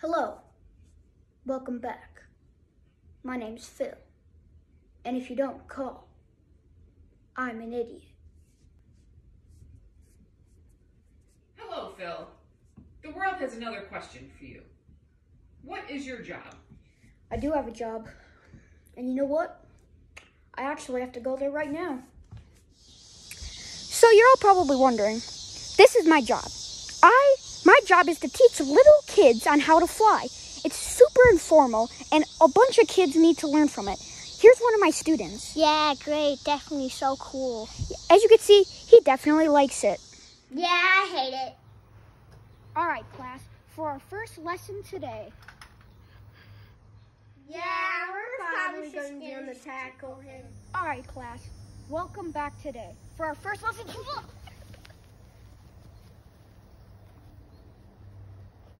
Hello. Welcome back. My name's Phil. And if you don't call, I'm an idiot. Hello, Phil. The world has another question for you. What is your job? I do have a job. And you know what? I actually have to go there right now. So you're all probably wondering, this is my job. I my job is to teach little kids on how to fly. It's super informal and a bunch of kids need to learn from it. Here's one of my students. Yeah, great. Definitely so cool. As you can see, he definitely likes it. Yeah, I hate it. All right, class, for our first lesson today. Yeah, we're probably going to be on the tackle him. All right, class, welcome back today. For our first lesson,